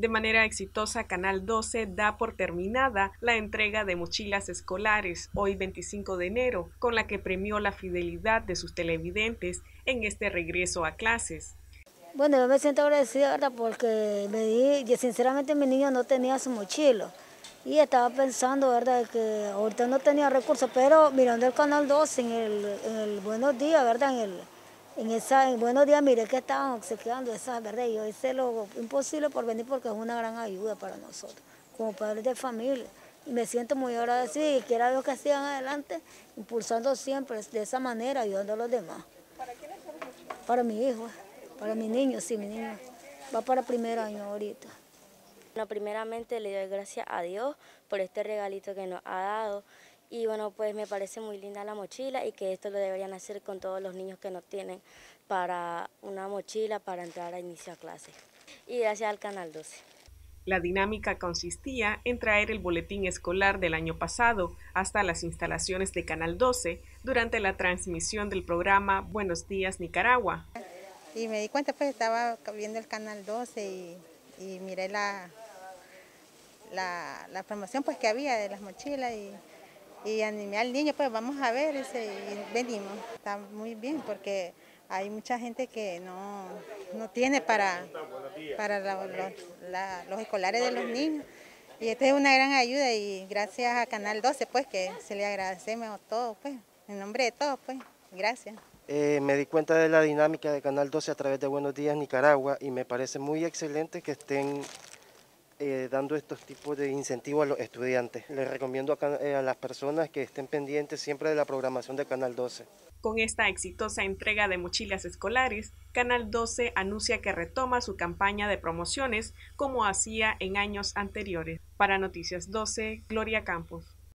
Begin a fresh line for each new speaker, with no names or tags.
De manera exitosa, Canal 12 da por terminada la entrega de mochilas escolares hoy 25 de enero, con la que premió la fidelidad de sus televidentes en este regreso a clases.
Bueno, yo me siento agradecida, ¿verdad? Porque me di, sinceramente mi niño no tenía su mochila. Y estaba pensando, ¿verdad?, que ahorita no tenía recursos, pero mirando el Canal 12 en el, Buenos Días, ¿verdad?, el, en esa, en Buenos Días miré que estaban obsequiando esas, ¿verdad?, y yo hice lo imposible por venir porque es una gran ayuda para nosotros, como padres de familia. Y me siento muy agradecida y quiero ver que sigan adelante, impulsando siempre de esa manera, ayudando a los demás. ¿Para quién es Para mi hijo, para mi niño, sí, mi niño. Va para primer año ahorita.
Bueno, primeramente le doy gracias a Dios por este regalito que nos ha dado y bueno, pues me parece muy linda la mochila y que esto lo deberían hacer con todos los niños que no tienen para una mochila para entrar a inicio a clase. Y gracias al Canal 12.
La dinámica consistía en traer el boletín escolar del año pasado hasta las instalaciones de Canal 12 durante la transmisión del programa Buenos Días Nicaragua.
Y me di cuenta, pues estaba viendo el Canal 12 y, y miré la, la, la, promoción pues que había de las mochilas y, y animé al niño, pues vamos a ver ese, y venimos. Está muy bien porque hay mucha gente que no, no tiene para, para los escolares de los niños. Y esta es una gran ayuda y gracias a Canal 12 pues que se le agradecemos a todos pues, en nombre de todos pues, gracias.
Eh, me di cuenta de la dinámica de Canal 12 a través de Buenos Días Nicaragua y me parece muy excelente que estén eh, dando estos tipos de incentivos a los estudiantes. Les recomiendo eh, a, las personas que estén pendientes siempre de la programación de Canal 12.
Con esta exitosa entrega de mochilas escolares, Canal 12 anuncia que retoma su campaña de promociones como hacía en años anteriores. Para Noticias 12, Gloria Campos.